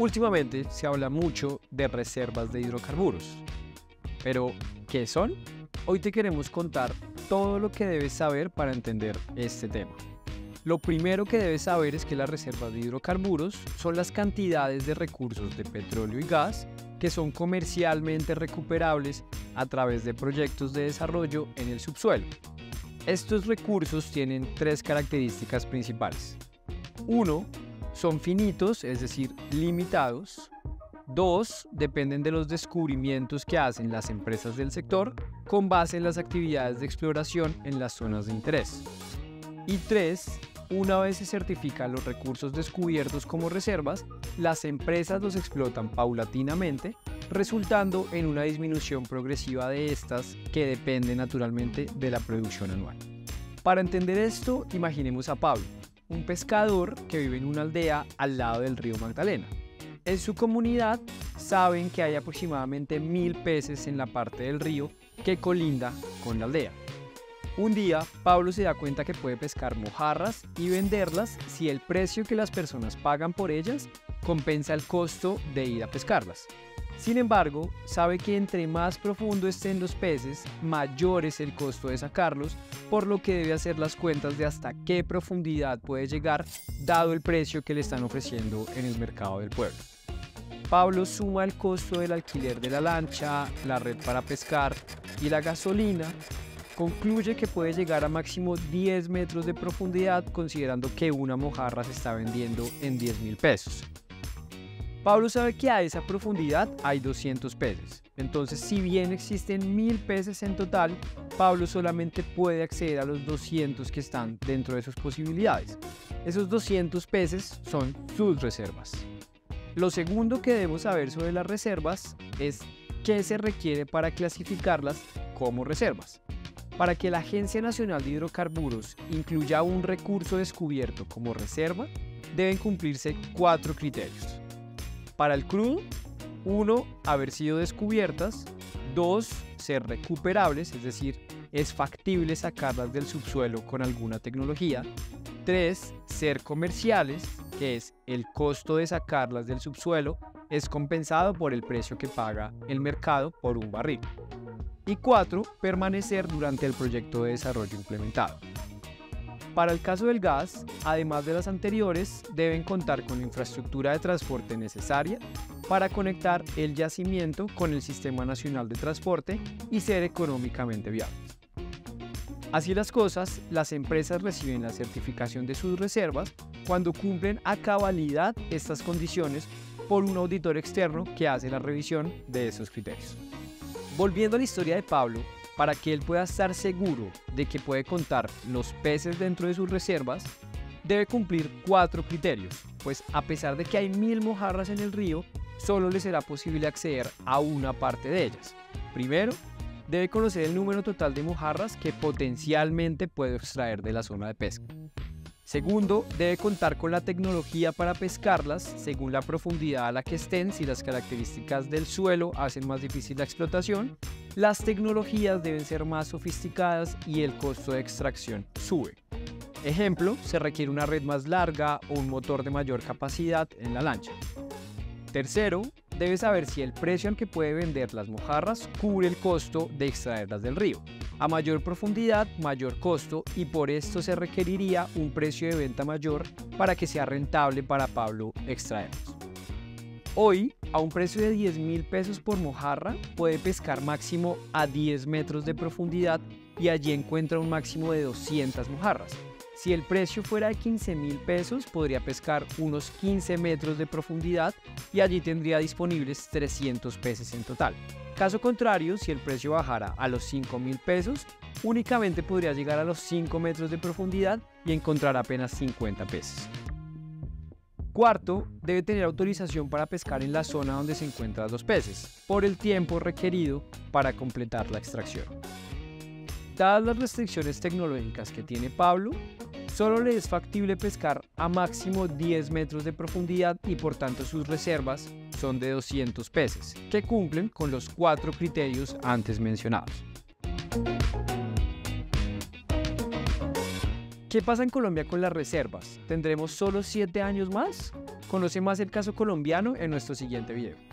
Últimamente se habla mucho de reservas de hidrocarburos. Pero, ¿qué son? Hoy te queremos contar todo lo que debes saber para entender este tema. Lo primero que debes saber es que las reservas de hidrocarburos son las cantidades de recursos de petróleo y gas que son comercialmente recuperables a través de proyectos de desarrollo en el subsuelo. Estos recursos tienen tres características principales. Uno, son finitos, es decir, limitados. Dos, dependen de los descubrimientos que hacen las empresas del sector con base en las actividades de exploración en las zonas de interés. Y tres, una vez se certifican los recursos descubiertos como reservas, las empresas los explotan paulatinamente, resultando en una disminución progresiva de estas que depende naturalmente de la producción anual. Para entender esto, imaginemos a Pablo, un pescador que vive en una aldea al lado del río Magdalena. En su comunidad saben que hay aproximadamente mil peces en la parte del río que colinda con la aldea. Un día, Pablo se da cuenta que puede pescar mojarras y venderlas si el precio que las personas pagan por ellas compensa el costo de ir a pescarlas. Sin embargo, sabe que entre más profundo estén los peces, mayor es el costo de sacarlos, por lo que debe hacer las cuentas de hasta qué profundidad puede llegar, dado el precio que le están ofreciendo en el mercado del pueblo. Pablo suma el costo del alquiler de la lancha, la red para pescar y la gasolina, concluye que puede llegar a máximo 10 metros de profundidad considerando que una mojarra se está vendiendo en 10 mil pesos. Pablo sabe que a esa profundidad hay 200 peces. Entonces, si bien existen 1000 peces en total, Pablo solamente puede acceder a los 200 que están dentro de sus posibilidades. Esos 200 peces son sus reservas. Lo segundo que debemos saber sobre las reservas es qué se requiere para clasificarlas como reservas. Para que la Agencia Nacional de Hidrocarburos incluya un recurso descubierto como reserva, deben cumplirse cuatro criterios. Para el crudo, uno, haber sido descubiertas, dos, ser recuperables, es decir, es factible sacarlas del subsuelo con alguna tecnología. Tres, ser comerciales, que es el costo de sacarlas del subsuelo es compensado por el precio que paga el mercado por un barril. Y cuatro, permanecer durante el proyecto de desarrollo implementado. Para el caso del gas, además de las anteriores, deben contar con la infraestructura de transporte necesaria para conectar el yacimiento con el Sistema Nacional de Transporte y ser económicamente viables. Así las cosas, las empresas reciben la certificación de sus reservas cuando cumplen a cabalidad estas condiciones por un auditor externo que hace la revisión de esos criterios. Volviendo a la historia de Pablo, para que él pueda estar seguro de que puede contar los peces dentro de sus reservas, debe cumplir cuatro criterios, pues a pesar de que hay mil mojarras en el río, solo le será posible acceder a una parte de ellas. Primero, debe conocer el número total de mojarras que potencialmente puede extraer de la zona de pesca. Segundo, debe contar con la tecnología para pescarlas según la profundidad a la que estén si las características del suelo hacen más difícil la explotación. Las tecnologías deben ser más sofisticadas y el costo de extracción sube. Ejemplo, se requiere una red más larga o un motor de mayor capacidad en la lancha. Tercero, debe saber si el precio al que puede vender las mojarras cubre el costo de extraerlas del río. A mayor profundidad, mayor costo y por esto se requeriría un precio de venta mayor para que sea rentable para Pablo extraerlos. Hoy, a un precio de 10 mil pesos por mojarra, puede pescar máximo a 10 metros de profundidad y allí encuentra un máximo de 200 mojarras. Si el precio fuera de 15 mil pesos, podría pescar unos 15 metros de profundidad y allí tendría disponibles 300 peces en total. Caso contrario, si el precio bajara a los 5 mil pesos, únicamente podría llegar a los 5 metros de profundidad y encontrar apenas 50 peces. Cuarto, debe tener autorización para pescar en la zona donde se encuentran los peces, por el tiempo requerido para completar la extracción. Dadas las restricciones tecnológicas que tiene Pablo, solo le es factible pescar a máximo 10 metros de profundidad y por tanto sus reservas son de 200 peces, que cumplen con los cuatro criterios antes mencionados. ¿Qué pasa en Colombia con las reservas? ¿Tendremos solo 7 años más? Conoce más el caso colombiano en nuestro siguiente video.